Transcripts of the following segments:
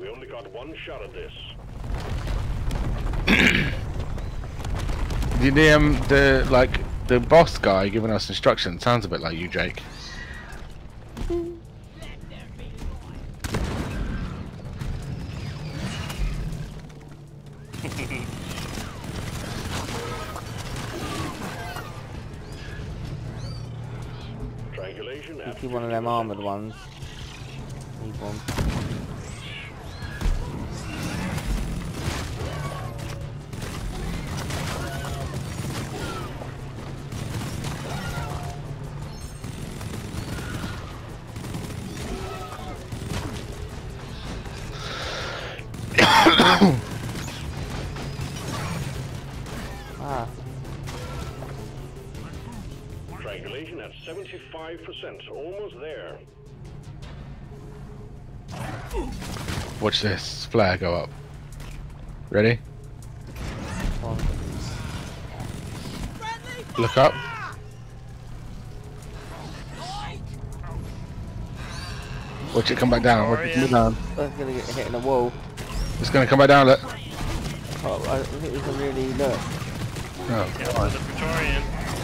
We only got one shot at this. The, the um the like the boss guy giving us instructions sounds a bit like you, Jake. Triangulation You one of them armoured ones. Need one. 75%. Almost there. Watch this flare go up. Ready? Look up. Watch it come back down. Watch it come back down. Um, That's gonna get hit in the wall. It's gonna come back down. Look. Oh, I think we can really look. Oh, Yeah,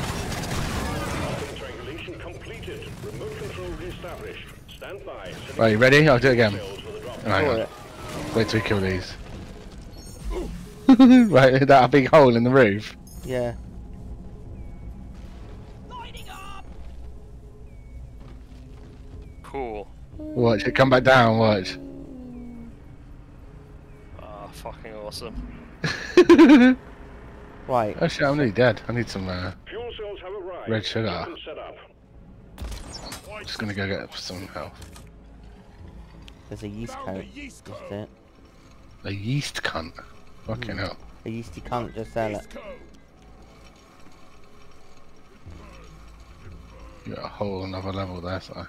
Right, you ready? I'll do it again. Cells for the drop. Hang on. Wait till we kill these. right, that big hole in the roof. Yeah. Cool. Watch it come back down. Watch. Ah, fucking awesome. Right. Oh shit, I'm nearly dead. I need some. Uh, Fuel cells have arrived. Red sugar. Set up. Just gonna go get some health. There's a yeast cone. Just it. A yeast cunt. Fucking hmm. hell. A yeasty cunt just sell it. You got a whole another level there, so.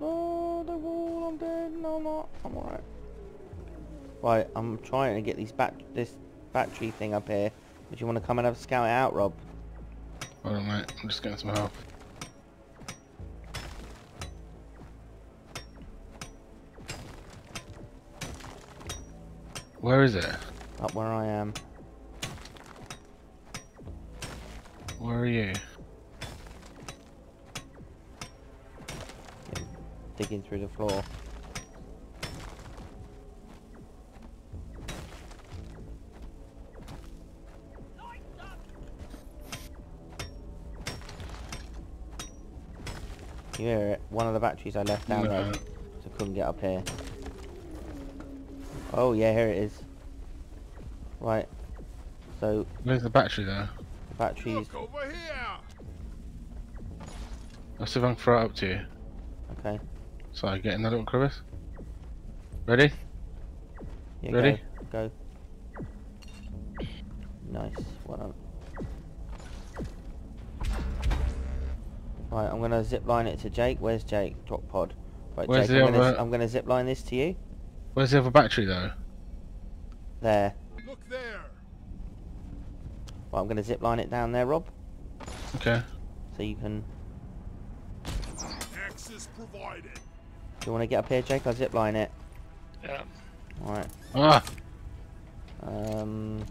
Oh, the wall, I'm dead. No, I'm not. I'm alright. Right, I'm trying to get these bat this battery thing up here. Would you want to come and have a scout out, Rob? Hold on, mate. I'm just getting some help. Where is it? Up where I am. Where are you? Digging through the floor. You hear it? One of the batteries I left down there, No. so I couldn't get up here. Oh yeah, here it is. Right. So Where's the battery there? the batteries. over here! I'll see if I can throw it up to you. Okay. So I get in that little crevice. Ready? Yeah, Ready? Go. go. Nice. Well done. Right, I'm gonna zip line it to Jake. Where's Jake? Drop pod. Right, Where's Jake, the I'm, gonna, I'm gonna zip line this to you. Where's the other battery though? There. Look there! Right, I'm gonna zip line it down there, Rob. Okay. So you can. Access provided. Do you want to get up here, Jake? I'll zip line it. Yeah. Alright. Ah! Um.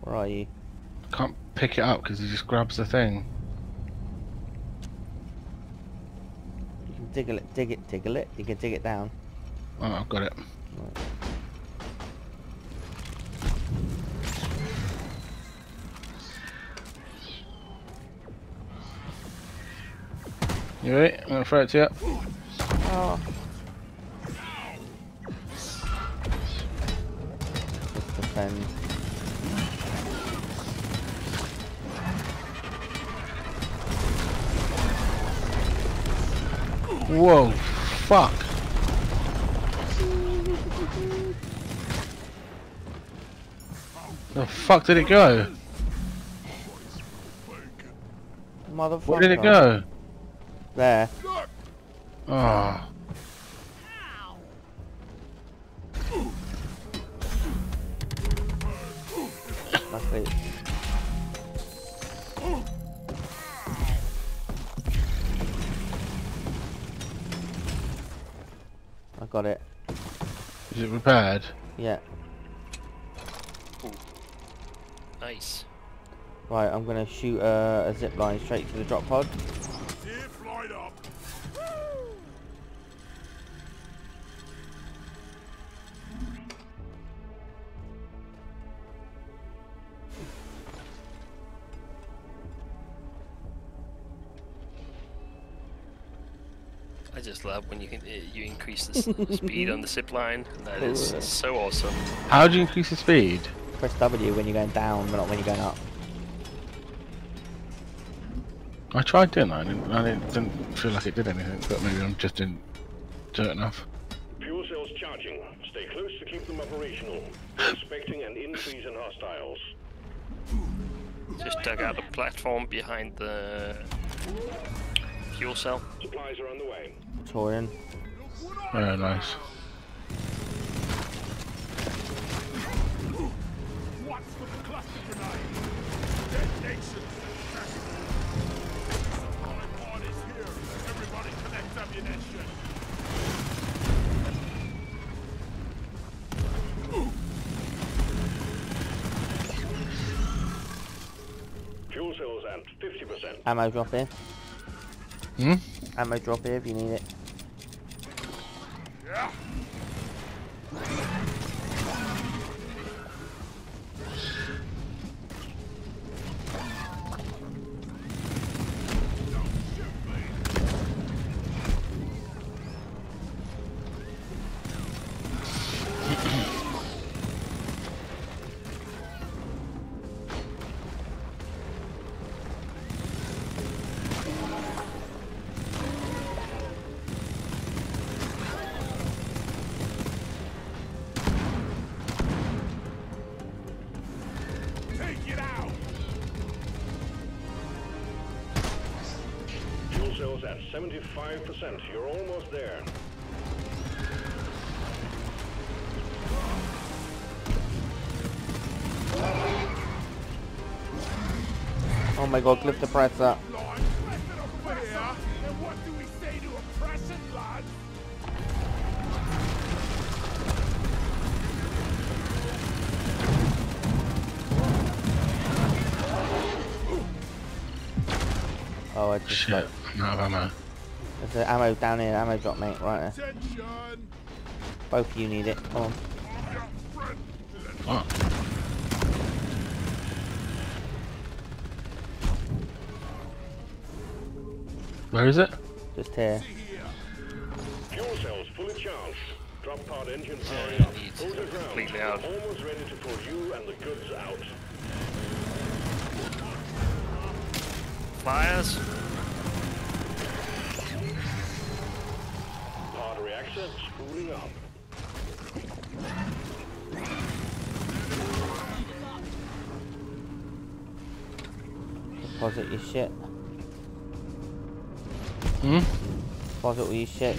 Where are you? Can't pick it up because he just grabs the thing. Diggle it, dig it, diggle it. You can dig it down. Oh, I've got it. Right. You ready? I'm gonna throw it to you. Oh. Just defend. Whoa! Fuck! The fuck did it go? Motherfucker. Where did it go? There. Look! Oh. That's it. Got it. Is it repaired? Yeah. Nice. Right, I'm gonna shoot uh, a zip line straight to the drop pod. I just love when you can uh, you increase the speed on the zip line. That is so awesome. How do you increase the speed? Press W when you're going down, but not when you're going up. I tried doing that. I didn't, I didn't, didn't feel like it did anything, but maybe I'm just didn't do it enough. Fuel cells charging. Stay close to keep them operational. Expecting an increase in hostiles. Just dug out a platform behind the fuel cell. Supplies are on the way. Torian. Very nice. Watch for the cluster grenade. Detonations. Supply pod is here. Everybody collect ammunition. Fuel cells at 50%. Ammo drop here. Hmm? Ammo drop here if you need it. At 75%. You're almost there. Oh my god, lift the press up. I just Shit. I'm out of ammo. There's an ammo down here, ammo drop mate, right there. Attention. Both of you need it. Come on. Your. What? Where is it? Just here. Fuel cells fully charged. Drop pod engine Yeah, powering up. it Hold your ground. completely out. Almost ready to pull you and the goods out. Fires. Pod reactor spooling up. Deposit your shit. Hmm? Deposit all your shit.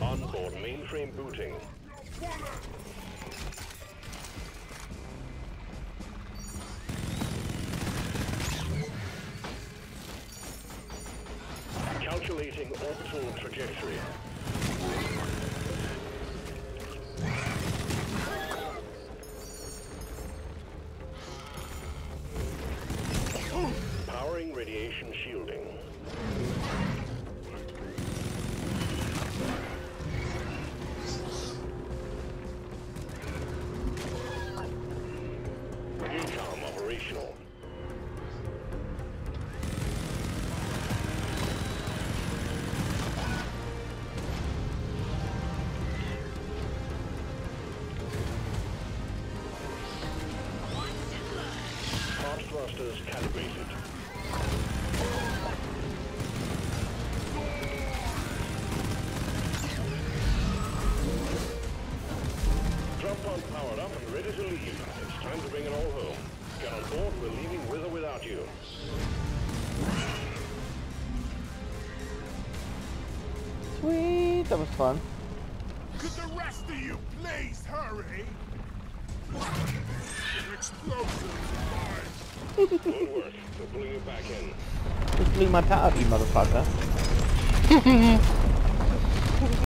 Onboard mainframe booting. Calculating orbital trajectory. Radiation shielding. Incom operational. Thrusters calibrated. Drop pod powered up and ready to leave. It's time to bring it all home. Get on board, we're leaving with or without you. Sweet, that was fun. Could the rest of you please hurry? Explosives. Fine. Just blew my pet up, you motherfucker.